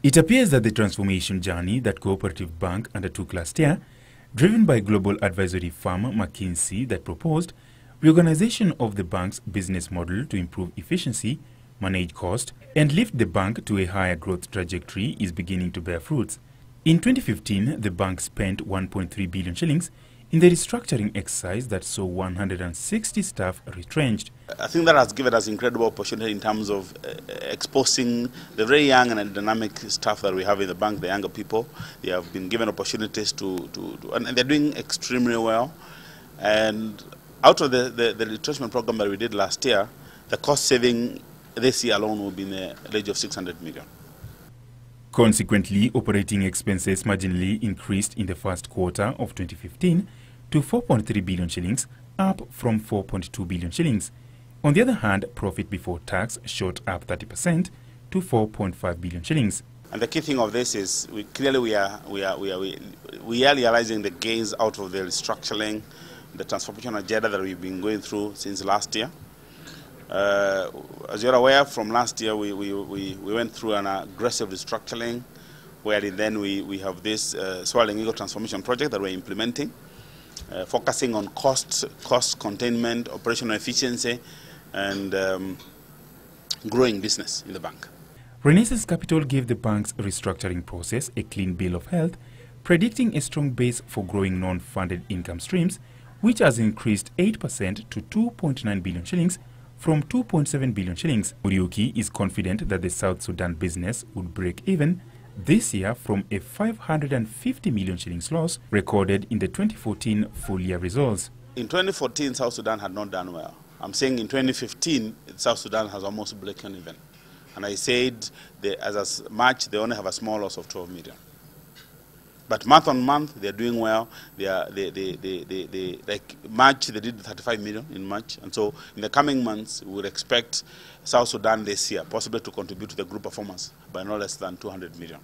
It appears that the transformation journey that Cooperative Bank undertook last year, driven by global advisory firm McKinsey that proposed reorganization of the bank's business model to improve efficiency, manage cost, and lift the bank to a higher growth trajectory is beginning to bear fruits. In 2015, the bank spent 1.3 billion shillings in the restructuring exercise that saw 160 staff retrenched. I think that has given us incredible opportunity in terms of uh, exposing the very young and dynamic staff that we have in the bank, the younger people. They have been given opportunities to, to, to and they're doing extremely well. And out of the, the, the retrenchment program that we did last year, the cost saving this year alone will be in the range of 600 million. Consequently, operating expenses marginally increased in the first quarter of 2015 to 4.3 billion shillings, up from 4.2 billion shillings. On the other hand, profit before tax shot up 30% to 4.5 billion shillings. And the key thing of this is we, clearly we are, we, are, we, are, we, we are realizing the gains out of the restructuring, the transformation agenda that we've been going through since last year. Uh, as you're aware, from last year we, we, we, we went through an aggressive restructuring where then we, we have this uh, Soaring Eagle transformation project that we're implementing, uh, focusing on cost, cost containment, operational efficiency, and um, growing business in the bank. Renaissance Capital gave the bank's restructuring process a clean bill of health, predicting a strong base for growing non-funded income streams, which has increased 8% to 2.9 billion shillings from 2.7 billion shillings. Muriuki is confident that the South Sudan business would break even this year from a 550 million shillings loss recorded in the 2014 full year results. In 2014, South Sudan had not done well. I'm saying in 2015, South Sudan has almost broken even. And I said, they, as a March, they only have a small loss of 12 million. But month on month, they're doing well. They are, they, they, they, they, they, like March, they did 35 million in March. And so in the coming months, we would expect South Sudan this year possibly to contribute to the group performance by no less than 200 million.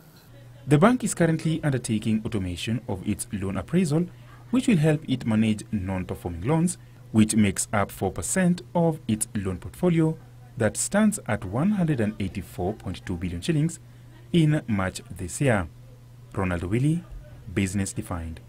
The bank is currently undertaking automation of its loan appraisal, which will help it manage non-performing loans, which makes up 4% of its loan portfolio that stands at 184.2 billion shillings in March this year. Ronald Willie, Business Defined.